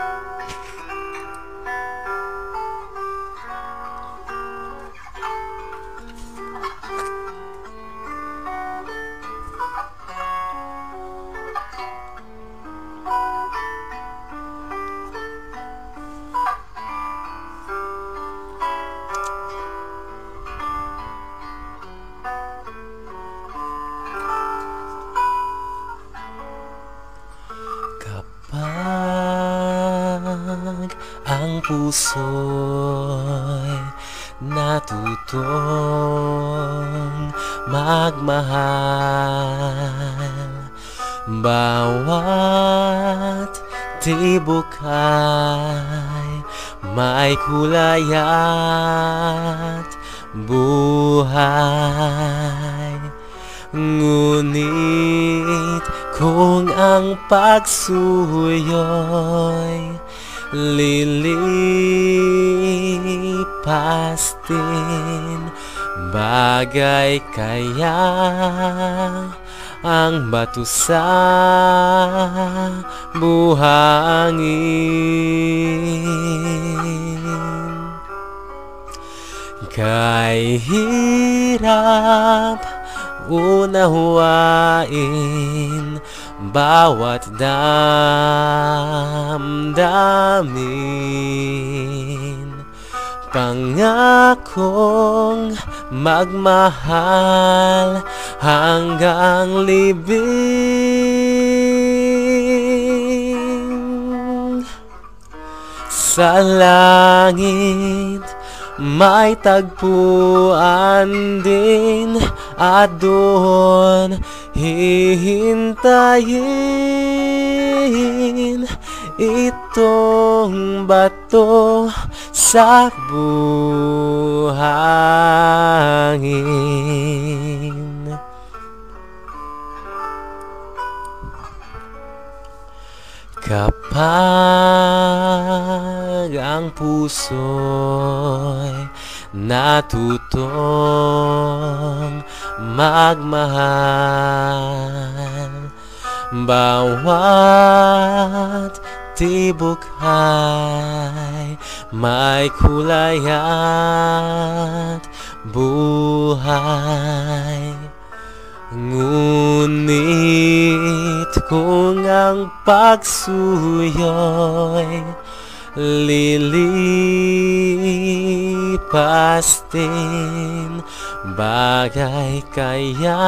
Kapag puso'y natutong magmahal. Bawat tibok ay may kulay at buhay. Ngunit kung ang pagsuyo'y lilipas din Bagay kaya ang bato sa buhangin. Kay hirap unawain bawat damdamin Pangakong magmahal hanggang libing Sa langit may tagpuan din. At doon hihintayin itong bato sa buhangin. Kapag ang puso'y natutong magmahal. Bawat tibok ay may kulay at buhay. Ngunit kung ang pagsuyo'y lilipas din. Bagay kaya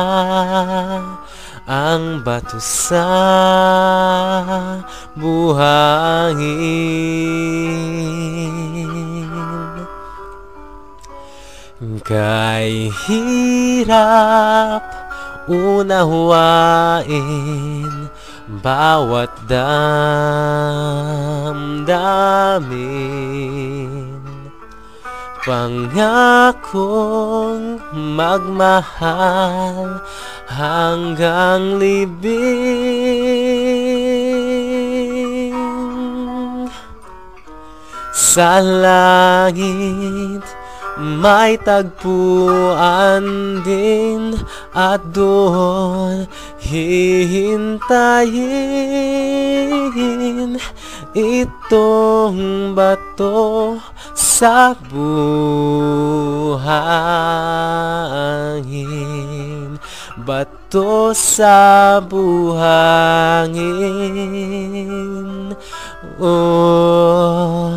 ang bato sa buhangin. Kay hirap unawain bawat damdamin Pangakong magmahal hanggang libing. Sa langit may tagpuan din at doon hihintayin itong bato sa buhangin. Bato sa buhangin. Oh